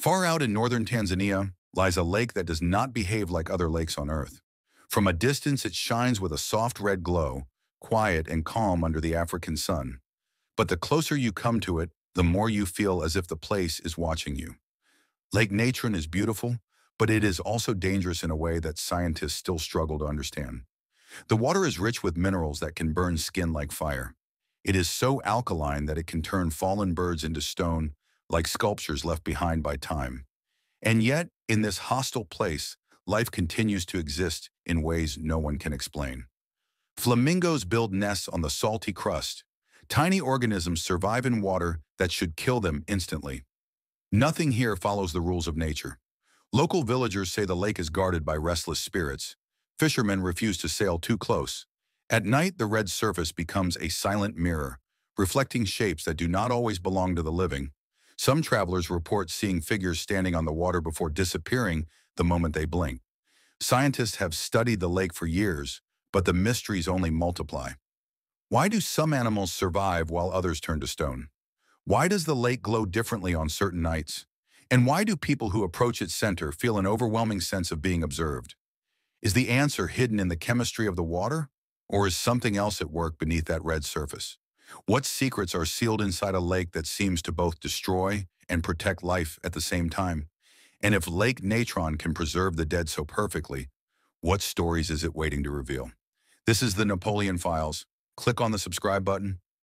Far out in northern Tanzania lies a lake that does not behave like other lakes on Earth. From a distance, it shines with a soft red glow, quiet and calm under the African sun. But the closer you come to it, the more you feel as if the place is watching you. Lake Natron is beautiful, but it is also dangerous in a way that scientists still struggle to understand. The water is rich with minerals that can burn skin like fire. It is so alkaline that it can turn fallen birds into stone like sculptures left behind by time. And yet, in this hostile place, life continues to exist in ways no one can explain. Flamingos build nests on the salty crust. Tiny organisms survive in water that should kill them instantly. Nothing here follows the rules of nature. Local villagers say the lake is guarded by restless spirits. Fishermen refuse to sail too close. At night, the red surface becomes a silent mirror, reflecting shapes that do not always belong to the living, some travelers report seeing figures standing on the water before disappearing the moment they blink. Scientists have studied the lake for years, but the mysteries only multiply. Why do some animals survive while others turn to stone? Why does the lake glow differently on certain nights? And why do people who approach its center feel an overwhelming sense of being observed? Is the answer hidden in the chemistry of the water? Or is something else at work beneath that red surface? What secrets are sealed inside a lake that seems to both destroy and protect life at the same time? And if Lake Natron can preserve the dead so perfectly, what stories is it waiting to reveal? This is the Napoleon Files. Click on the subscribe button